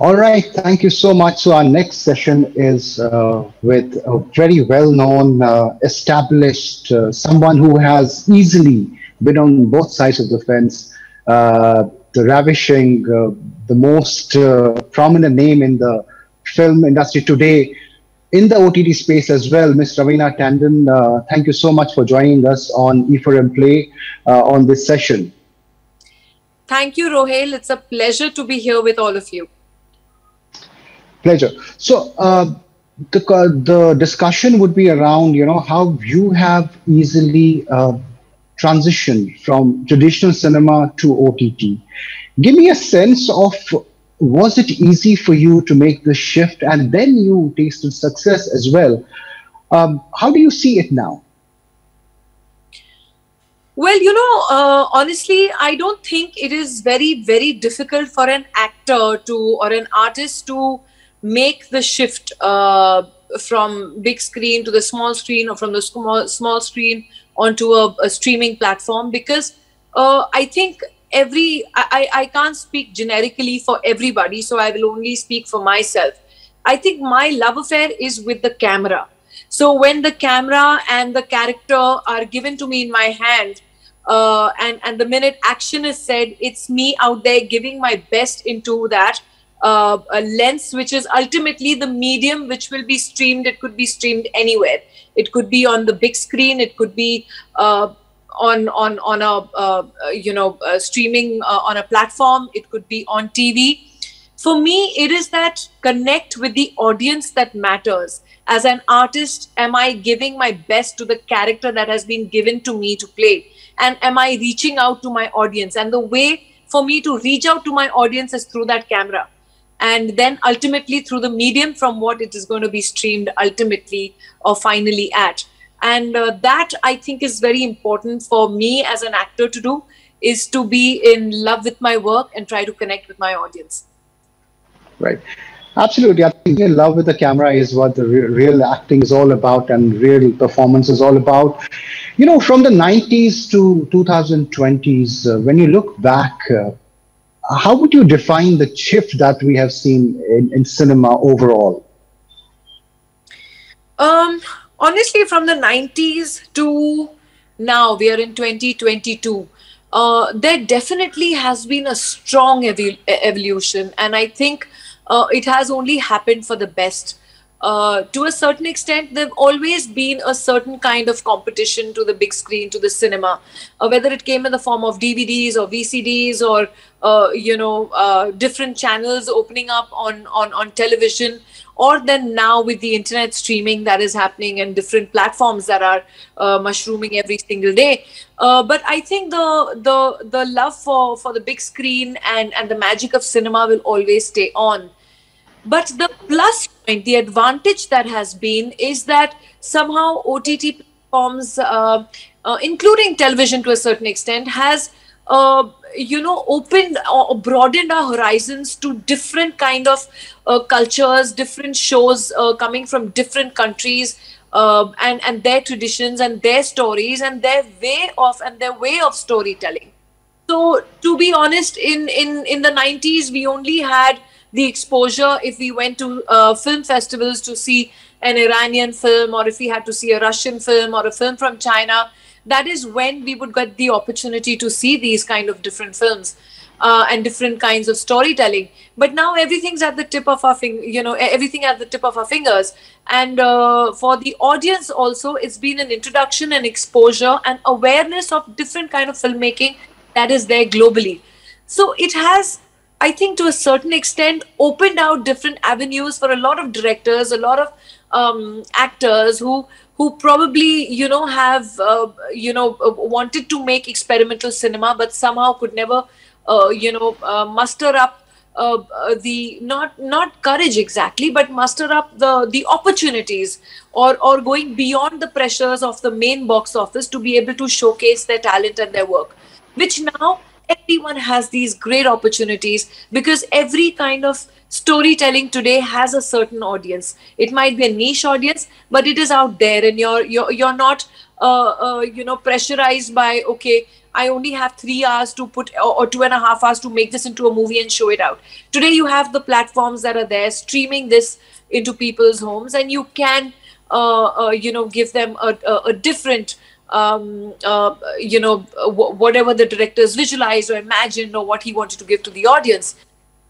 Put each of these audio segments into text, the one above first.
All right, thank you so much. So our next session is uh, with a very well-known, uh, established, uh, someone who has easily been on both sides of the fence, uh, the ravishing, uh, the most uh, prominent name in the film industry today, in the OTT space as well, Ms. Raveena Tandon. thank you so much for joining us on E4M Play on this session. Thank you, Ruhail. It's a pleasure to be here with all of you. Pleasure. So uh, the the discussion would be around you know how you have easily uh, transitioned from traditional cinema to OTT. Give me a sense of was it easy for you to make the shift and then you tasted success as well. Um, how do you see it now? Well, you know, uh, honestly, I don't think it is very, very difficult for an actor to or an artist to make the shift uh, from big screen to the small screen or from the small small screen onto a, a streaming platform because uh, I think every I, I can't speak generically for everybody so I will only speak for myself. I think my love affair is with the camera. So when the camera and the character are given to me in my hand, uh, and and the minute action is said, it's me out there giving my best into that uh, a lens which is ultimately the medium which will be streamed. It could be streamed anywhere. It could be on the big screen. It could be uh, on on on a uh, you know uh, streaming uh, on a platform. It could be on tv for me it is that connect with the audience that matters. As an artist am i giving my best to the character that has been given to me to play? And am i reaching out to my audience? And the way for me to reach out to my audience is through that camera and then ultimately through the medium from what it is going to be streamed ultimately or finally at. And uh, that i think is very important for me as an actor to do is to be in love with my work and try to connect with my audience. Right. Absolutely. I think in love with the camera is what the re- real acting is all about and real performance is all about. You know from the 90s to 2020s uh, when you look back uh, how would you define the shift that we have seen in, in cinema overall? Um, honestly, from the 90s to now, we are in 2022. Uh, there definitely has been a strong ev- evolution, and I think uh, it has only happened for the best uh, to a certain extent, there've always been a certain kind of competition to the big screen, to the cinema, uh, whether it came in the form of DVDs or VCDs or uh, you know uh, different channels opening up on on on television, or then now with the internet streaming that is happening and different platforms that are uh, mushrooming every single day. But I think the the the love for for the big screen and and the magic of cinema will always stay on but the plus point, the advantage that has been is that somehow OTT platforms, uh, uh, including television to a certain extent, has uh, you know opened or broadened our horizons to different kind of uh, cultures, different shows uh, coming from different countries. Uh, and and their traditions and their stories and their way of and their way of storytelling so to be honest in in in the 90s we only had the exposure if we went to uh, film festivals to see an Iranian film or if we had to see a Russian film or a film from China. That is when we would get the opportunity to see these kind of different films. Uh, and different kinds of storytelling. But now everything's at the tip of our finger, you know, everything at the tip of our fingers. And uh, for the audience also, it's been an introduction and exposure and awareness of different kind of filmmaking that is there globally. So it has I think to a certain extent opened out different avenues for a lot of directors, a lot of um, actors who who probably you know have uh, you know uh, wanted to make experimental cinema but somehow could never uh, you know uh, muster up uh, uh, the not not courage exactly but muster up the the opportunities or or going beyond the pressures of the main box office to be able to showcase their talent and their work which now everyone has these great opportunities because every kind of storytelling today has a certain audience. It might be a niche audience but it is out there and you're you're, you're not uh, uh, you know pressurized by okay i only have three hours to put or, or two and a half hours to make this into a movie and show it out. Today you have the platforms that are there streaming this into people's homes and you can uh, uh, you know give them a, a, a different um, uh, you know w- whatever the directors visualized or imagined or what he wanted to give to the audience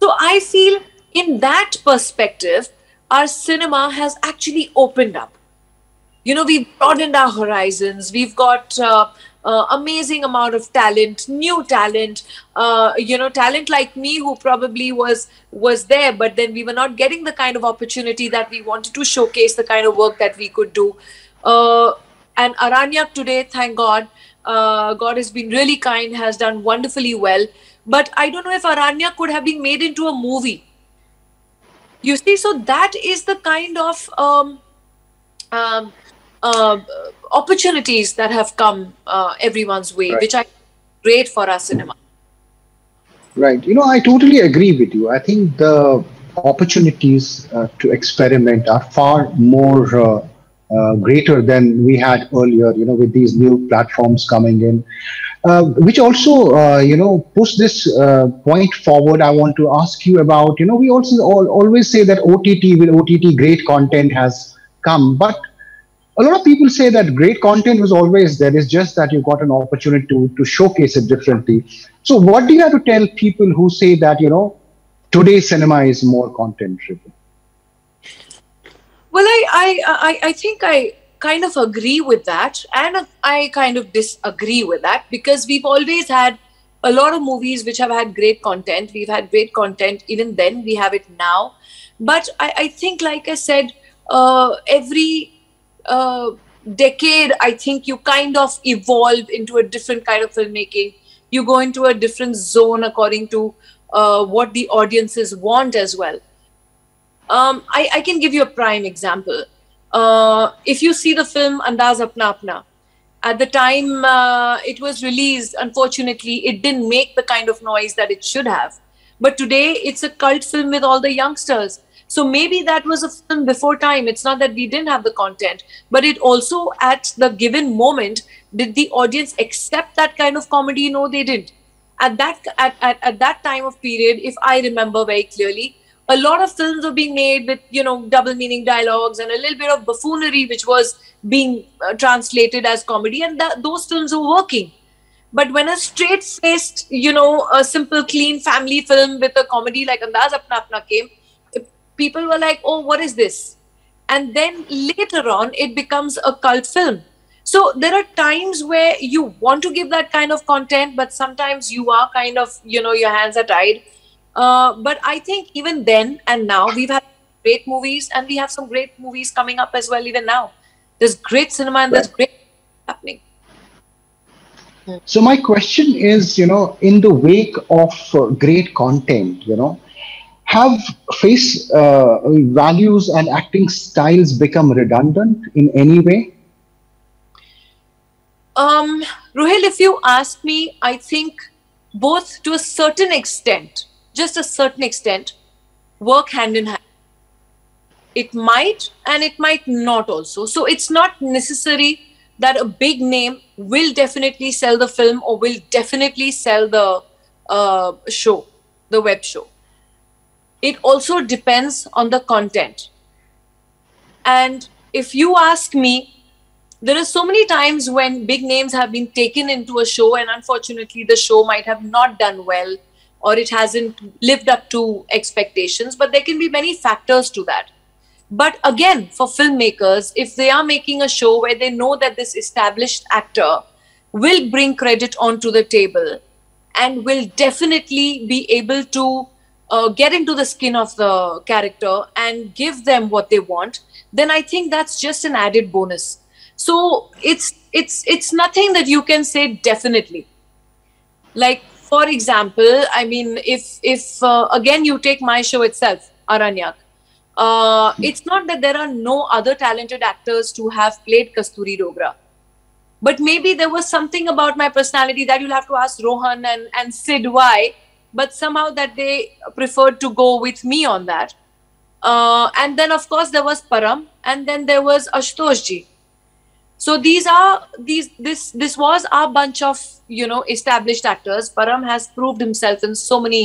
so i feel in that perspective, our cinema has actually opened up. You know, we've broadened our horizons. We've got uh, uh, amazing amount of talent, new talent. Uh, you know, talent like me who probably was was there, but then we were not getting the kind of opportunity that we wanted to showcase the kind of work that we could do. Uh, and Aranyak today, thank God, uh, God has been really kind, has done wonderfully well. But I don't know if Aranyak could have been made into a movie you see so that is the kind of um, um, uh, opportunities that have come uh, everyone's way right. which are great for our cinema right you know i totally agree with you i think the opportunities uh, to experiment are far more uh, greater than we had earlier you know with these new platforms coming in uh, which also, uh, you know, push this uh, point forward. I want to ask you about, you know, we also all, always say that OTT with OTT great content has come, but a lot of people say that great content was always there. It's just that you got an opportunity to, to showcase it differently. So, what do you have to tell people who say that, you know, today's cinema is more content driven? Well, I, I, I, I think I, kind of agree with that and I kind of disagree with that because we've always had a lot of movies which have had great content. We've had great content even then, we have it now. But I, I think, like I said, uh, every uh, decade, I think you kind of evolve into a different kind of filmmaking. You go into a different zone according to uh, what the audiences want as well. Um, I, I can give you a prime example uh, if you see the film Andaz Apna Apna, at the time uh, it was released, unfortunately, it didn't make the kind of noise that it should have. But today it's a cult film with all the youngsters. So maybe that was a film before time. It's not that we didn't have the content, but it also at the given moment, did the audience accept that kind of comedy? No, they didn't. At that at, at, at that time of period, if I remember very clearly, a lot of films were being made with you know double meaning dialogues and a little bit of buffoonery which was being uh, translated as comedy and those films were working. But when a straight faced you know a simple clean family film with a comedy like andaz apna apna came people were like oh what is this? And then later on it becomes a cult film. So there are times where you want to give that kind of content but sometimes you are kind of you know your hands are tied uh, but I think even then and now we've had great movies and we have some great movies coming up as well even now. There's great cinema and there's great happening. So my question is, you know, in the wake of uh, great content, you know, have face uh, values and acting styles become redundant in any way? Um, Ruhail, if you ask me, I think both to a certain extent just a certain extent, work hand in hand. It might and it might not also. So it's not necessary that a big name will definitely sell the film or will definitely sell the uh, show, the web show. It also depends on the content. And if you ask me, there are so many times when big names have been taken into a show, and unfortunately, the show might have not done well or it hasn't lived up to expectations but there can be many factors to that. But again for filmmakers if they are making a show where they know that this established actor will bring credit onto the table and will definitely be able to uh, get into the skin of the character and give them what they want then i think that's just an added bonus. So it's it's it's nothing that you can say definitely. Like for example i mean if if uh, again you take my show itself aranyak uh, it's not that there are no other talented actors to have played kasturi dogra but maybe there was something about my personality that you'll have to ask Rohan and, and Sid why. But somehow that they preferred to go with me on that. Uh, and then of course there was Param, and then there was Ashutosh So these are these this this was our bunch of you know established actors. Param has proved himself in so many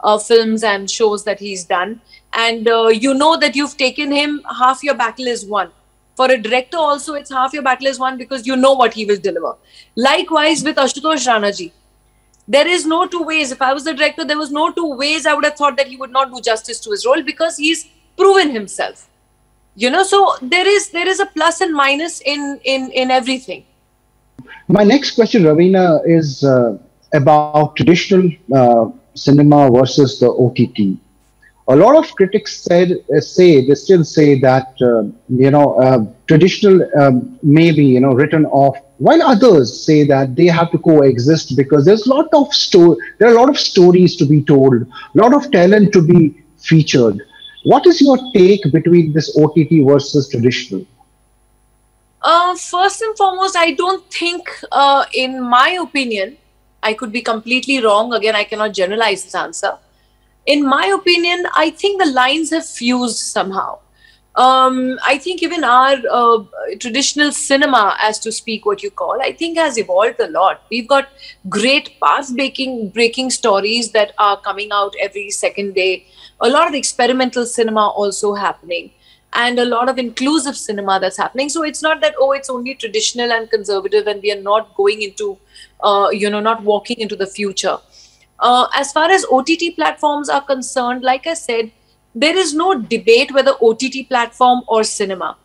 uh, films and shows that he's done, and uh, you know that you've taken him. Half your battle is won for a director, also, it's half your battle is won because you know what he will deliver. Likewise with Ashutosh Ranaji. There is no two ways. If I was the director, there was no two ways I would have thought that he would not do justice to his role because he's proven himself. You know, so there is there is a plus and minus in in in everything. My next question, raveena is uh, about traditional uh, cinema versus the OTT a lot of critics said uh, say they still say that uh, you know uh, traditional um, may be you know written off while others say that they have to coexist because there's a lot of story there are a lot of stories to be told a lot of talent to be featured what is your take between this ott versus traditional? Uh, first and foremost i don't think uh, in my opinion i could be completely wrong. Again i cannot generalize this answer. In my opinion, I think the lines have fused somehow. Um, I think even our uh, traditional cinema, as to speak what you call, I think has evolved a lot. We've got great path-breaking breaking stories that are coming out every second day. A lot of experimental cinema also happening, and a lot of inclusive cinema that's happening. So it's not that oh, it's only traditional and conservative, and we are not going into, uh, you know, not walking into the future. Uh, as far as OTT platforms are concerned, like I said, there is no debate whether OTT platform or cinema.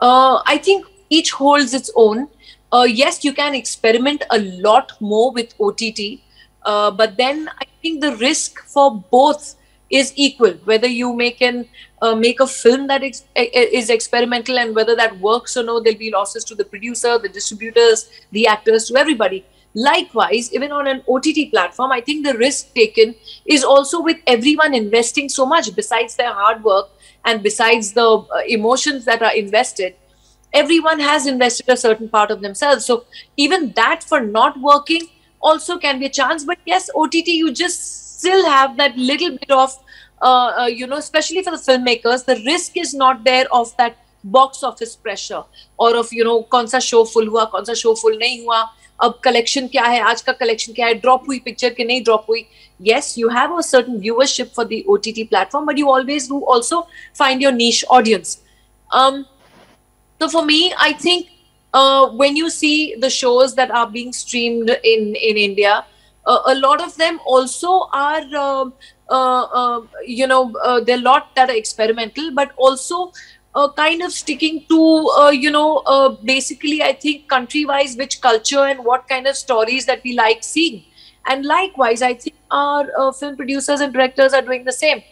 Uh, I think each holds its own. Uh, yes, you can experiment a lot more with OTT, uh, but then I think the risk for both is equal. Whether you make an uh, make a film that ex- is experimental and whether that works or no, there'll be losses to the producer, the distributors, the actors, to everybody. Likewise, even on an OTT platform, I think the risk taken is also with everyone investing so much besides their hard work and besides the uh, emotions that are invested. Everyone has invested a certain part of themselves. So even that for not working also can be a chance. But yes, OTT, you just still have that little bit of, uh, uh, you know, especially for the filmmakers, the risk is not there of that box office pressure or of, you know, कौन सा show full हुआ कौन सा show full नहीं हुआ अब collection क्या है? आज का कलेक्शन क्या है? ड्रॉप हुई पिक्चर कि नहीं ड्रॉप हुई? Yes you have a certain viewership for the O T T platform but you always do also find your niche audience तो for me I think when you see the shows that are being stream in in India Uh, a lot of them also are, uh, uh, uh, you know, uh, they're lot that are experimental, but also uh, kind of sticking to uh, you know uh, basically i think country wise which culture and what kind of stories that we like seeing. And likewise i think our uh, film producers and directors are doing the same.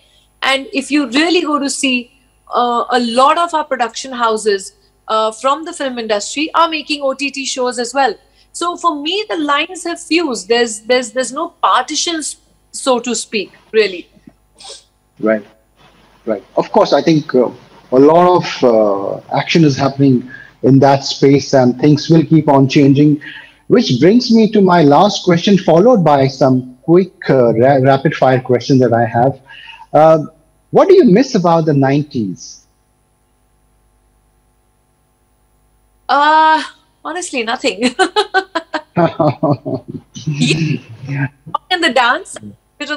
And if you really go to see uh, a lot of our production houses uh, from the film industry are making ott shows as well. So for me the lines have fused. There's there's there's no partitions so to speak really. Right. Right. Of course i think a lot of uh, action is happening in that space and things will keep on changing which brings me to my last question followed by some quick uh, ra rapid fire questions that i have. Uh, what do you miss about the 90s uh honestly nothing. And the dance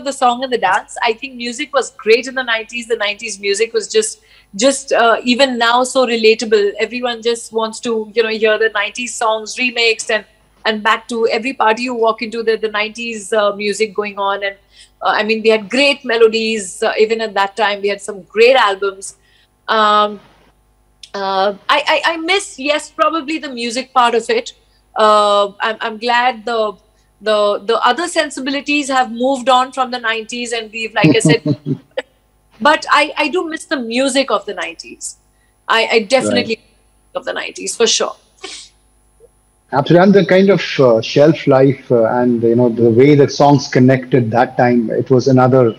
the song and the dance. I think music was great in the 90s. The 90s music was just just uh, even now so relatable. Everyone just wants to you know hear the 90s songs remixed and and back to every party you walk into the the 90s uh, music going on and uh, I mean we had great melodies uh, even at that time. We had some great albums. Um, uh, I, I, I miss yes probably the music part of it. Uh, I'm, I'm glad the the the other sensibilities have moved on from the 90s and we've like i said but i i do miss the music of the 90s i i definitely right. of the 90s for sure. Absolutely. And the kind of uh, shelf life uh, and you know the way the songs connected that time it was another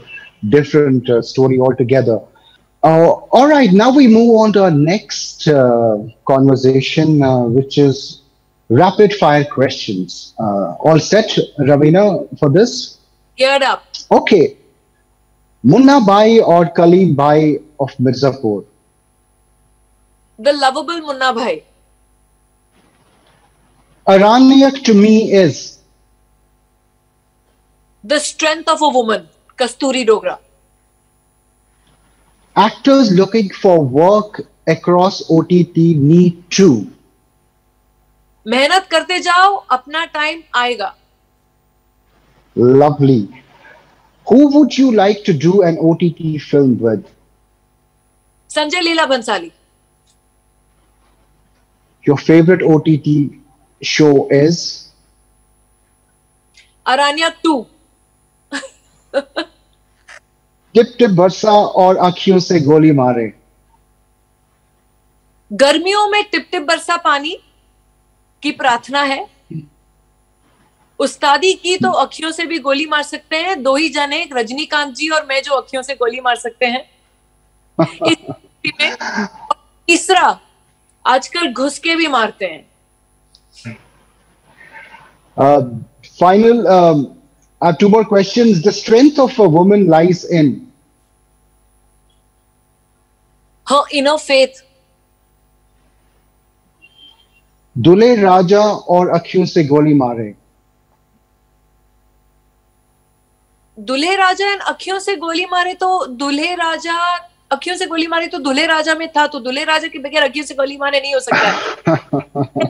different uh, story altogether. Uh, all right. Now we move on to our next uh, conversation uh, which is rapid fire questions. Uh, all set, Raveena, for this? Geared up. Okay. Munna Bhai or Kali Bai of Mirzapur? The lovable Munna Bhai. Aranyak to me is The strength of a woman. Kasturi Dogra. actors looking for work across OTT need to मेहनत करते जाओ अपना time आएगा lovely. Who would you like to do an OTT film with? Sanjay Leela Bhansali Your favorite OTT show is? अरानिया टू टिप टिप बरसा और आंखियों से गोली मारे गर्मियों में टिप टिप बरसा पानी की प्रार्थना है। उस्तादी की तो अखियों से भी गोली मार सकते हैं। दो ही जने रजनीकांत जी और मैं जो अखियों से गोली मार सकते हैं। तीसरा आजकल घुस के भी मारते हैं। Uh, I have two more questions. The strength of a woman lies in? Inner faith Dulhe Raja और अखियों से गोली मारे। दुल्हे राजा एंड अखियों से गोली मारे तो दुल्हे राजा अखियों से गोली मारे तो दुल्हे राजा में था तो दुल्हे राजा के बगैर अखियों से गोली मारे नहीं हो सकता है।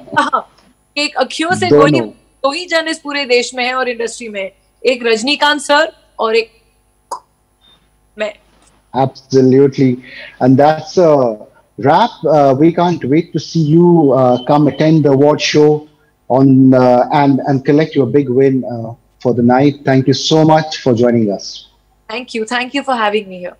हाँ, एक अखियों से गोली दो ही जन इस पूरे देश में है और इंडस्ट्री में एक रजनीकांत सर और एक मैं। Absolutely. And that's a Rap, Uh, we can't wait to see you uh, come attend the award show on uh, and and collect your big win uh, for the night. Thank you so much for joining us. Thank you. Thank you for having me here.